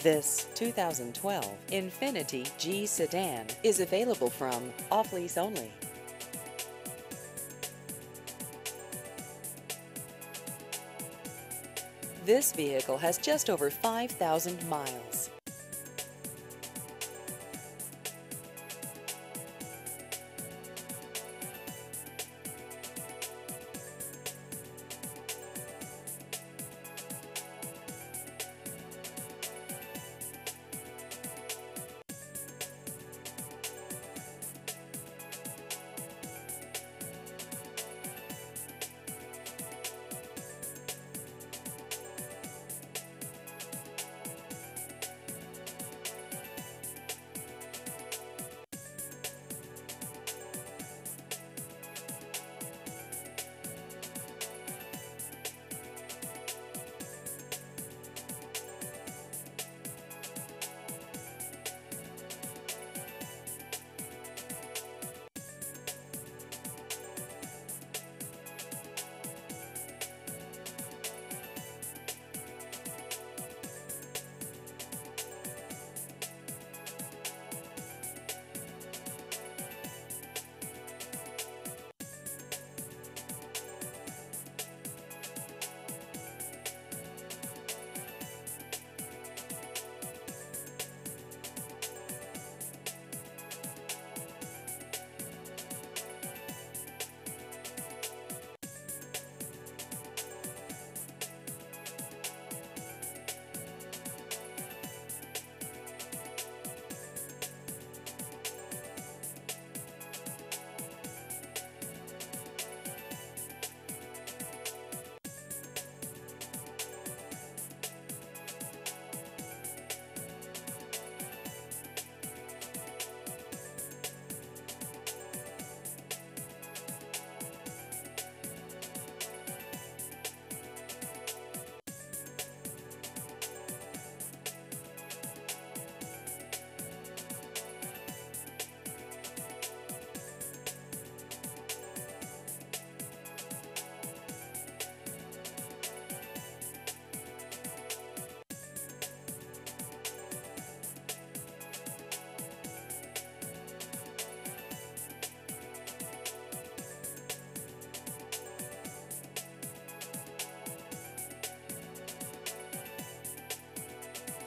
This 2012 Infiniti G sedan is available from off lease only. This vehicle has just over 5,000 miles.